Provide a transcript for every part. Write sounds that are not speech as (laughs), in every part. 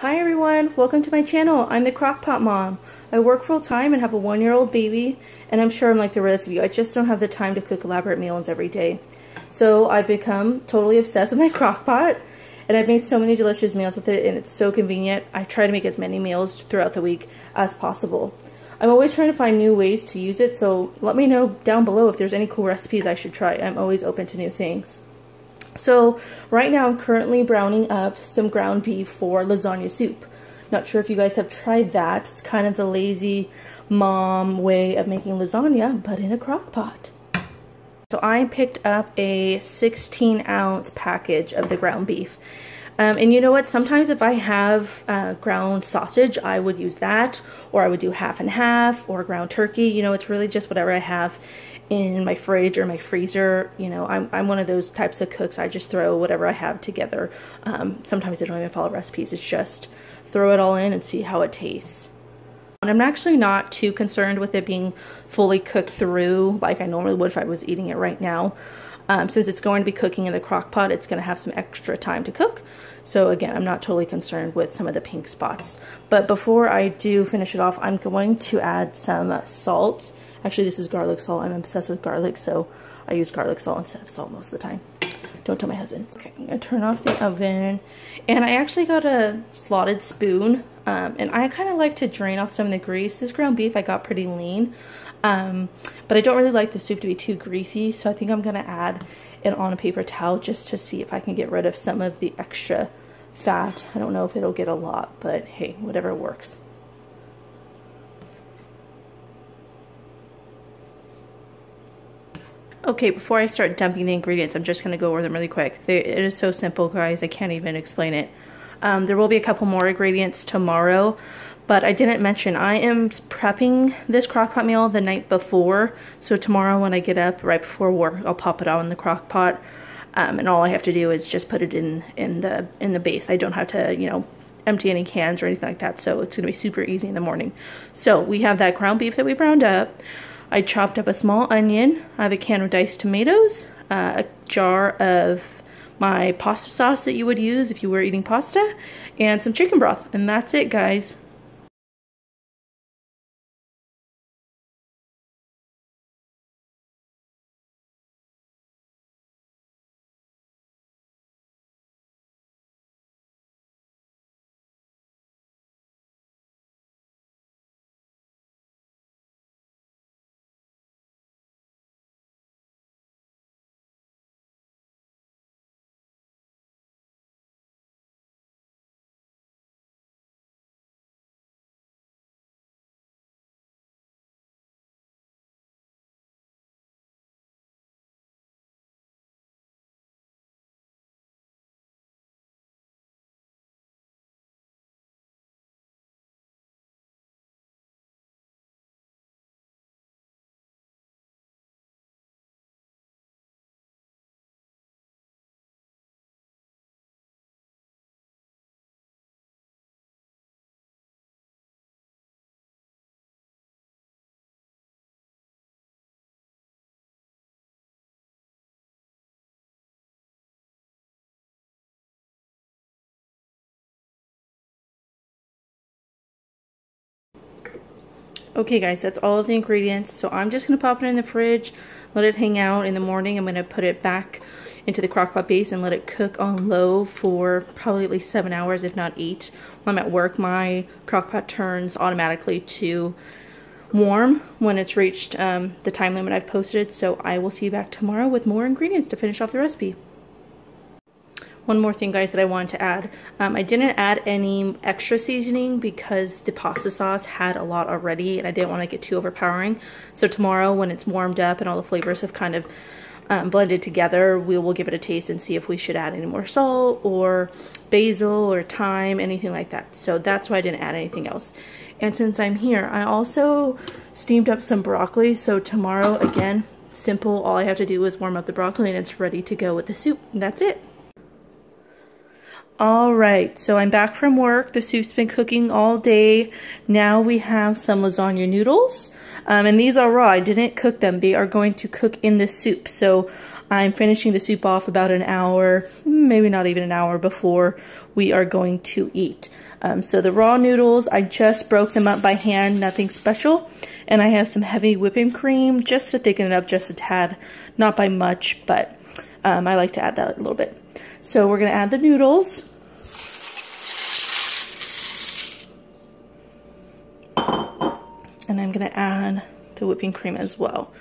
Hi everyone, welcome to my channel. I'm the Crockpot Mom. I work full time and have a one year old baby, and I'm sure I'm like the rest of you. I just don't have the time to cook elaborate meals every day. So I've become totally obsessed with my (laughs) crockpot, and I've made so many delicious meals with it, and it's so convenient. I try to make as many meals throughout the week as possible. I'm always trying to find new ways to use it, so let me know down below if there's any cool recipes I should try. I'm always open to new things. So right now I'm currently browning up some ground beef for lasagna soup. Not sure if you guys have tried that. It's kind of the lazy mom way of making lasagna, but in a crock pot. So I picked up a 16 ounce package of the ground beef. Um, and you know what? Sometimes if I have uh, ground sausage, I would use that, or I would do half and half, or ground turkey. You know, it's really just whatever I have in my fridge or my freezer. You know, I'm, I'm one of those types of cooks. I just throw whatever I have together. Um, sometimes I don't even follow recipes. It's just throw it all in and see how it tastes. And I'm actually not too concerned with it being fully cooked through like I normally would if I was eating it right now. Um, since it's going to be cooking in the crock pot, it's going to have some extra time to cook. So again, I'm not totally concerned with some of the pink spots. But before I do finish it off, I'm going to add some salt. Actually, this is garlic salt. I'm obsessed with garlic, so I use garlic salt instead of salt most of the time. Don't tell my husband. Okay, I'm gonna turn off the oven. And I actually got a slotted spoon. Um, and I kind of like to drain off some of the grease. This ground beef I got pretty lean. Um, but I don't really like the soup to be too greasy. So I think I'm gonna add it on a paper towel just to see if I can get rid of some of the extra fat. I don't know if it'll get a lot, but hey, whatever works. Okay, before I start dumping the ingredients, I'm just going to go over them really quick. They, it is so simple, guys. I can't even explain it. Um, there will be a couple more ingredients tomorrow, but I didn't mention I am prepping this crockpot meal the night before. So tomorrow when I get up right before work, I'll pop it out in the crockpot. Um, and all I have to do is just put it in, in, the, in the base. I don't have to, you know, empty any cans or anything like that. So it's going to be super easy in the morning. So we have that ground beef that we browned up. I chopped up a small onion. I have a can of diced tomatoes, uh, a jar of my pasta sauce that you would use if you were eating pasta, and some chicken broth. And that's it, guys. Okay guys, that's all of the ingredients. So I'm just going to pop it in the fridge, let it hang out in the morning. I'm going to put it back into the crockpot base and let it cook on low for probably at least seven hours, if not eight. When I'm at work, my crockpot turns automatically to warm when it's reached um, the time limit I've posted. So I will see you back tomorrow with more ingredients to finish off the recipe one more thing guys that I wanted to add. Um, I didn't add any extra seasoning because the pasta sauce had a lot already and I didn't want to make it too overpowering. So tomorrow when it's warmed up and all the flavors have kind of um, blended together, we will give it a taste and see if we should add any more salt or basil or thyme, anything like that. So that's why I didn't add anything else. And since I'm here, I also steamed up some broccoli. So tomorrow, again, simple. All I have to do is warm up the broccoli and it's ready to go with the soup. And that's it. All right, so I'm back from work. The soup's been cooking all day. Now we have some lasagna noodles. Um, and these are raw. I didn't cook them. They are going to cook in the soup. So I'm finishing the soup off about an hour, maybe not even an hour before we are going to eat. Um, so the raw noodles, I just broke them up by hand, nothing special. And I have some heavy whipping cream just to thicken it up just a tad, not by much, but um, I like to add that a little bit. So we're gonna add the noodles. I'm gonna add the whipping cream as well.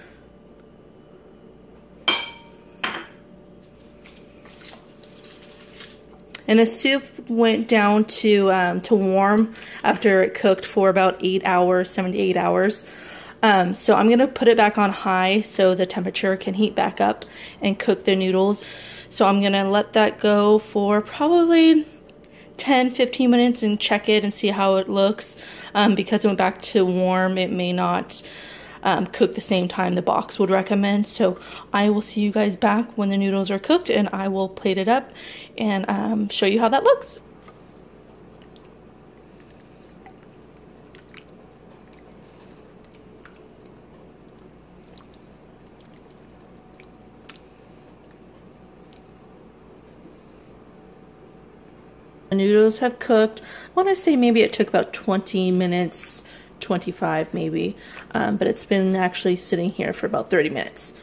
And the soup went down to um, to warm after it cooked for about eight hours, seven to eight hours. Um, so I'm gonna put it back on high so the temperature can heat back up and cook the noodles. So I'm gonna let that go for probably 10, 15 minutes and check it and see how it looks. Um, because it went back to warm, it may not um, cook the same time the box would recommend. So I will see you guys back when the noodles are cooked and I will plate it up and um, show you how that looks. The noodles have cooked. I want to say maybe it took about 20 minutes 25 maybe, um, but it's been actually sitting here for about 30 minutes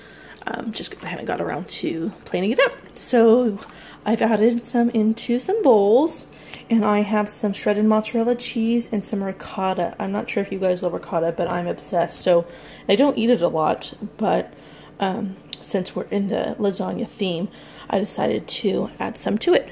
um, just because I haven't got around to planing it up. So I've added some into some bowls and I have some shredded mozzarella cheese and some ricotta. I'm not sure if you guys love ricotta, but I'm obsessed. So I don't eat it a lot, but um, since we're in the lasagna theme, I decided to add some to it.